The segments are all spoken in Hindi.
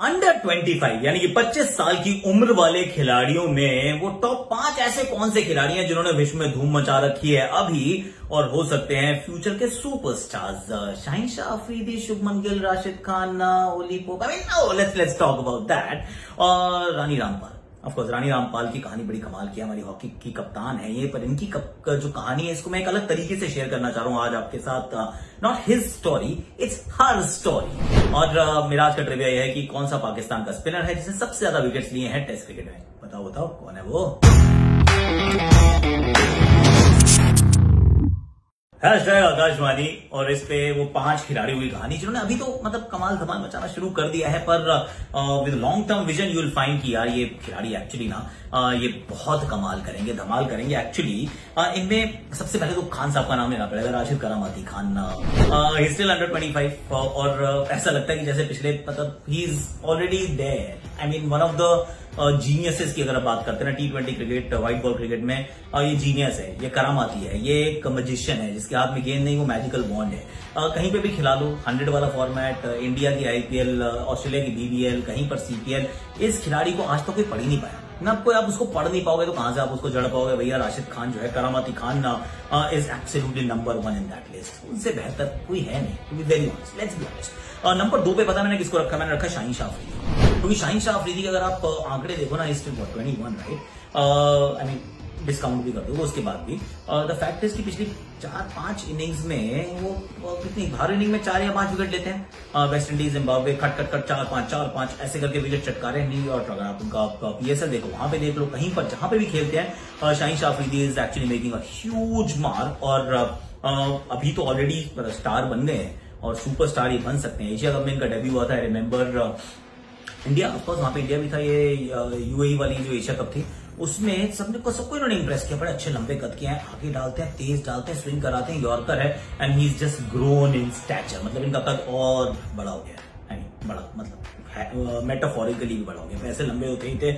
अंडर 25 यानी कि 25 साल की उम्र वाले खिलाड़ियों में वो टॉप पाँच ऐसे कौन से खिलाड़ी हैं जिन्होंने विश्व में धूम मचा रखी है अभी? और हो सकते हैं फ्यूचर के superstars Shaheen Shah Afridi Shubman Gill, Rashid Khan Ollie Pope I mean let's let's talk about that और रानी रामपाल। ऑफकोर्स रानी रामपाल की कहानी बड़ी कमाल की हमारी हॉकी की कप्तान है ये पर इनकी कप, जो कहानी है इसको मैं एक अलग तरीके से शेयर करना चाह रहा हूँ आज आपके साथ। Not his story it's her story और uh, मेरा आज का ट्रिविया है कि कौन सा पाकिस्तान का स्पिनर है जिसने सबसे ज़्यादा विकेट लिए हैं टेस्ट क्रिकेट में? बताओ बताओ कौन है वो? हैशटैग आकाशवाणी और इस पे वो पाँच खिलाड़ियों की कहानी जिन्होंने अभी तो मतलब कमाल धमाल मचाना शुरू कर दिया है पर with long term vision you will find कि यार ये खिलाड़ी एक्चुअली ना uh, ये बहुत कमाल करेंगे धमाल करेंगे एक्चुअली इनमें सबसे पहले तो खान साहब का नाम लेना पड़ेगा Rashid करामाती Khan still under twenty five और ऐसा लगता है कि जैसे पिछले मतलब ही is already there I mean one of the geniuses की अगर आप बात करते हैं ना T twenty cricket white ball cricket में ये जीनियस है, ये करामाती है, ये एक मजिशियन है, जिसके हाथ में गेंद नहीं, वो मैजिकल बॉन्ड है। कहीं पे भी खिला लो हंड्रेड वाला फॉर्मेट इंडिया की आईपीएल ऑस्ट्रेलिया की बीबीएल कहीं पर सीपीएल इस खिलाड़ी को आज तक तो कोई पढ़ ही नहीं पाया। ना कोई आप उसको पढ़ नहीं पाओगे तो कहाँ से आप उसको जड़ पाओगे? भैया, राशिद खान जो है, करामाती Khan is absolutely number one in that list उनसे बेहतर कोई है नहीं to be very let's number दो पे पता मैंने किसको रखा? मैंने रखा शाहीन शाह क्योंकि शाहीन शाह अफरीदी के अगर आप आंकड़े देखो ना, इस twenty one right I mean discount भी कर दो उसके बाद भी। द फैक्ट इज़ कि पिछली चार, पाँच इनिंग्स में वो कितनी, बारह इनिंग में चार या पाँच विकेट लेते हैं। वेस्ट इंडीज जिम्बाब्वे खट खट खट, चार, पाँच चार, पाँच, ऐसे करके विकेट चटकारे नहीं और अगर आप उनका पीएसएल देखो, वहाँ पे देख लो, कहीं पर, जहाँ पे भी खेलते हैं Shaheen Shah Afridi is actually making a huge mark और अभी तो ऑलरेडी स्टार बन गए हैं और सुपर स्टार ये बन सकते हैं। एशिया कप में इनका डेब्यू हुआ था रिमेंबर इंडिया ऑफकोर्स वहाँ पे इंडिया भी था, ये यूएई वाली जो एशिया कप थी, उसमें सबने को, सबको इन्होंने इंप्रेस किया, बड़े अच्छे लंबे कद के हैं, आगे डालते हैं, तेज डालते हैं स्विंग कराते हैं यॉर्कर है and he is just grown in stature मतलब इनका कद और बड़ा हो गया है बड़ा मतलब मेटाफोरिकली भी बड़ा हो गया ऐसे लंबे होते ही थे।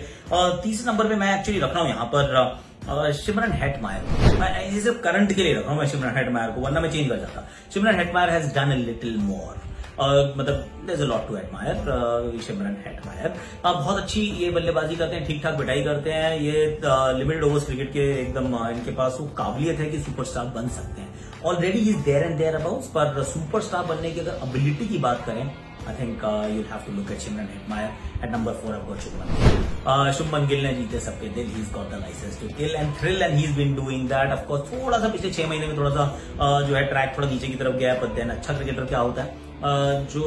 तीसरे नंबर पे मैं एक्चुअली रख रहा हूँ यहाँ पर सिमरन हेटमायर मैं इसे करंट के लिए रख रहा हूँ मैं सिमरन हेटमायर को, वरना मैं चेंज कर जाता। Shimron Hetmyer has done little more मतलब there lot to admire Shimron admire बहुत अच्छी ये बल्लेबाजी करते हैं ठीक ठाक बिटाई करते हैं। ये लिमिटेड ओवर्स क्रिकेट के एकदम इनके पास वो काबिलियत है कि सुपरस्टार बन सकते हैं। Already is there and there about पर सुपरस्टार बनने की अगर अबिलिटी की बात करें I think you'll have to look at Shimron Hetmyer at number four अब शुभमन शुभमन गिल ने जीते सबके दिल he got the licence to kill and thrill and he been doing that of course थोड़ा सा पिछले छह महीने में थोड़ा सा uh, जो है ट्रैक थोड़ा नीचे की तरफ़ गया बट देन अच्छा क्रिकेटर क्या होता है? Uh, जो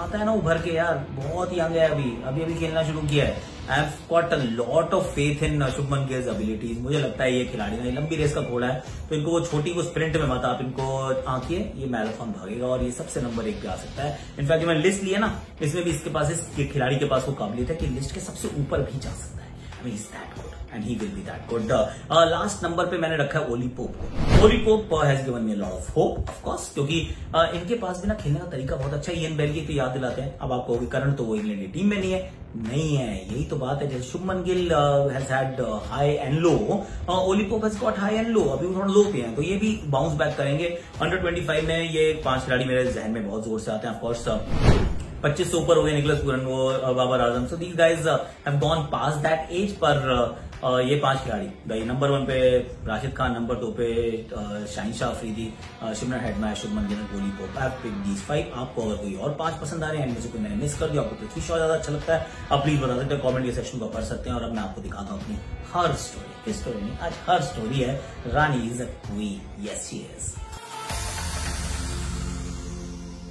आता है ना उभर के यार, बहुत ही है अभी। अभी अभी खेलना शुरू किया है। I have got a lot of faith in Shubman Gill's abilities मुझे लगता है ये खिलाड़ी ना लंबी रेस का घोड़ा है तो इनको वो छोटी को स्प्रिंट में मत आप इनको आंकी ये मैराथन भागेगा और ये सबसे नंबर एक पे आ सकता है। इनफैक्ट मैंने लिस्ट लिया ना, इसमें भी इसके पास, इस खिलाड़ी के पास वो काबिलियत है कि लिस्ट के सबसे ऊपर भी जा सकता है। Mean is that good and he will be that good last number पे मैंने रखा है ओली पोप को। Ollie Pope has given me lot of hope of क्योंकि uh, इनके पास भी ना खेलने का तरीका बहुत अच्छा है। ईएन बेल की तो याद दिलाते हैं। अब आपको करण तो वो इंग्लैंड की टीम में नहीं है। नहीं है। यही तो बात है जैसे Shubman Gill has had high and low Ollie Pope has got high and low अभी थोड़ा लो पे हैं तो ये भी बाउंस बैक करेंगे। अंडर 25 में ये पाँच खिलाड़ी मेरे जहन में बहुत ज़ोर से आते हैं। ऑफकोर्स पच्चीस से ऊपर हो गए निकलस वो Babar Azam. So these guys have gone past that age पर uh, ये पाँच खिलाड़ी। भाई नंबर वन पे राशिद खान नंबर टू पे शाहिन शाह अफरीदी शिमरन हेडमायर शुभमन गिल गोली को पिक दीज फाइव आपको अगर कोई और पाँच पसंद आ रहे हैं से कोई मैंने मिस कर दिया आपको पृथ्वी शॉ ज़्यादा अच्छा लगता है आप प्लीज़ बता सकते हैं कॉमेंट के सेक्शन को पढ़ सकते हैं और अब मैं आपको दिखाता हूँ अपनी हर स्टोरी किस स्टोरी नहीं आज हर स्टोरी है Rani is we yes yes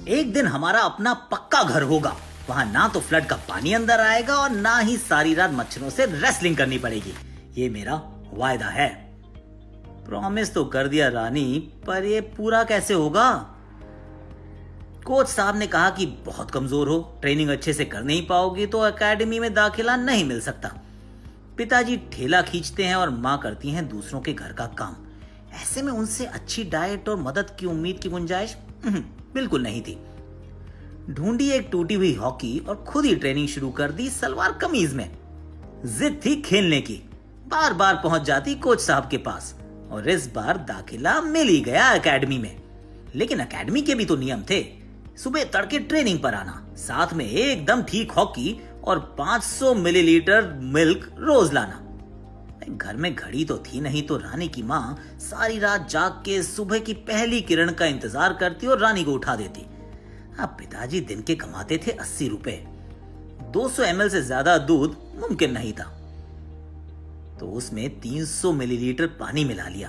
एक दिन हमारा अपना पक्का घर होगा। वहाँ ना तो फ्लड का पानी अंदर आएगा और ना ही सारी रात मच्छरों से रेसलिंग करनी पड़ेगी। ये मेरा वायदा है। प्रॉमिस तो कर दिया रानी, पर ये पूरा कैसे होगा? कोच साहब ने कहा कि बहुत कमज़ोर हो ट्रेनिंग अच्छे से कर नहीं पाओगी तो एकेडमी में दाखिला नहीं मिल सकता। पिताजी ठेला खींचते हैं और माँ करती हैं दूसरों के घर का काम। ऐसे में उनसे अच्छी डाइट और मदद की उम्मीद की गुंजाइश? बिल्कुल नहीं थी। ढूंढी एक टूटी हुई हॉकी और खुद ही ट्रेनिंग शुरू कर दी सलवार कमीज में। जिद थी खेलने की। बार बार पहुँच जाती कोच साहब के पास और इस बार दाखिला मिल ही गया एकेडमी में। लेकिन एकेडमी के भी तो नियम थे। सुबह तड़के ट्रेनिंग पर आना, साथ में एकदम ठीक हॉकी और 500 मिलीलीटर मिल्क रोज लाना। घर में घड़ी तो थी नहीं तो रानी की माँ सारी रात जाग के सुबह की पहली किरण का इंतज़ार करती और रानी को उठा देती। अब पिताजी दिन के कमाते थे अस्सी रुपए। 200 एमएल से ज़्यादा दूध मुमकिन नहीं था। तो उसमें 300 मिलीलीटर पानी मिला लिया।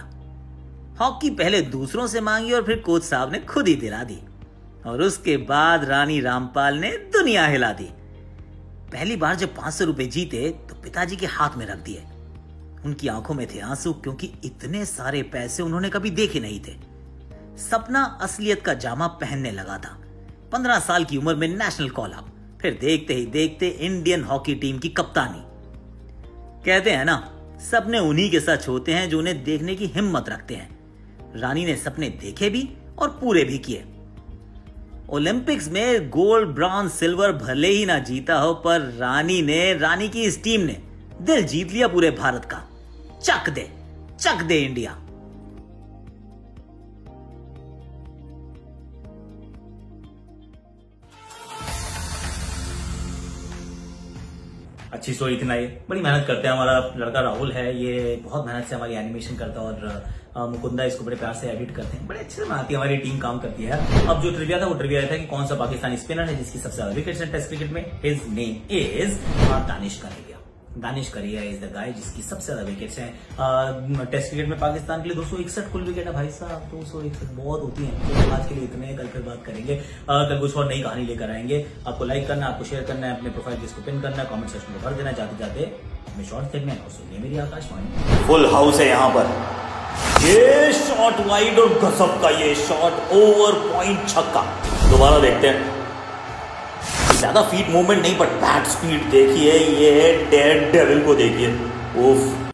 हॉकी पहले दूसरों से मांगी और फिर कोच साहब ने खुद ही दिला दी। और उसके बाद रानी रामपाल ने दुनिया हिला दी। पहली बार जब पाँच सौ रुपए जीते तो पिताजी के हाथ में रख दिए। उनकी आँखों में थे आँसू, क्योंकि इतने सारे पैसे उन्होंने कभी देखे नहीं थे। सपना असलियत का जामा पहनने लगा था। पंद्रह साल की उम्र में नेशनल कॉल अप। फिर देखते ही देखते इंडियन हॉकी टीम की कप्तानी। कहते हैं ना, सपने उन्हीं के सच होते हैं जो उन्हें देखने की हिम्मत रखते हैं। रानी ने सपने देखे भी और पूरे भी किए। ओलंपिक्स में गोल्ड, ब्रॉन्ज, सिल्वर भले ही ना जीता हो, पर रानी ने, रानी की इस टीम ने दिल जीत लिया पूरे भारत का। चक दे चक दे इंडिया। अच्छी स्टोरी थी ना ये। बड़ी मेहनत करते हैं हमारा लड़का राहुल है। ये बहुत मेहनत से हमारी एनिमेशन करता है और मुकुंदा इसको बड़े प्यार से एडिट करते हैं। बड़े अच्छे से बनाती है, हमारी टीम काम करती है। अब जो ट्रिविया था, वो ट्रिविया था कि कौन सा पाकिस्तानी स्पिनर है जिसकी सबसे ज़्यादा विकेट है टेस्ट क्रिकेट में। हिज नेम इज़ दानिश करेगा दानिश करिया इज़ द गाय जिसकी सबसे ज़्यादा विकेट्स हैं। टेस्ट क्रिकेट में पाकिस्तान के लिए दो सौ इकसठ कुल विकेट है भाई साहब। दो सौ इकसठ बहुत होती है। तो आज के लिए इतने कल फिर बात करेंगे। कल कुछ और नई कहानी लेकर आएँगे। आपको लाइक करना, आपको शेयर करना है, अपने प्रोफ़ाइल जिसको पिन करना है कॉमेंट सेक्शन में भर देना जाते जाते हमें शॉर्ट देखने और सुनिए मेरी आकाशवाणी फुल हाउस है यहाँ पर। ये शॉट वाइड और गसब का ये शॉट ओवर पॉइंट छक्का। दोबारा देखते हैं। ज़्यादा फीट मूवमेंट नहीं बट बैट स्पीड देखिए ये डेड डेविल को देखिए। उफ